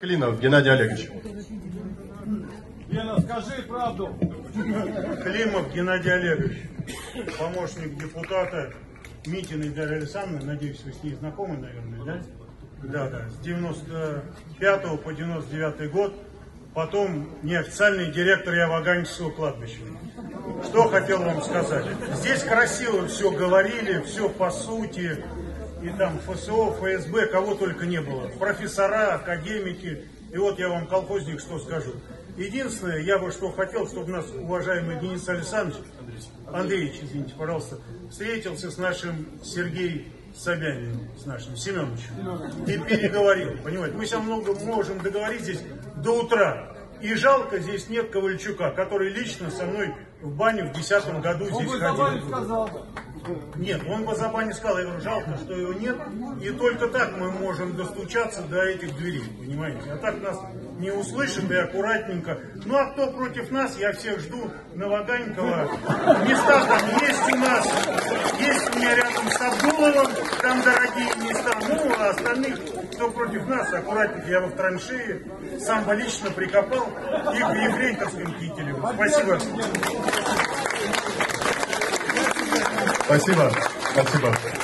Клинов Геннадий Олегович. Лена, скажи правду. Климов Геннадий Олегович, помощник депутата Митиной Дарьи Александровны, надеюсь, вы с ней знакомы, наверное, да? Да, да, с 95 по 99 год, потом неофициальный директор Яваганьского кладбища. Что хотел вам сказать? Здесь красиво все говорили, все по сути, и там ФСО, ФСБ, кого только не было, профессора, академики, и вот я вам, колхозник, что скажу. Единственное, я бы что хотел, чтобы нас уважаемый Денис Александрович, Андреевич, извините, пожалуйста, встретился с нашим Сергеем Собяниным, с нашим Семеновичем, и переговорил, понимаете. Мы сейчас много можем договорить здесь до утра. И жалко, здесь нет Ковальчука, который лично со мной в баню в 2010 году Он здесь бы ходил. сказал бы. Нет, он по забане сказал, я говорю, жалко, что его нет. И только так мы можем достучаться до этих дверей, понимаете? А так нас не услышат и аккуратненько. Ну а кто против нас, я всех жду Новоганькова. Места там есть у нас. Меня рядом с Абдуловым, там дорогие места. Ну, а остальных, кто против нас, аккуратненько. Я в траншеи сам лично прикопал и в Ефрейторском кителе. Спасибо. Спасибо. Спасибо.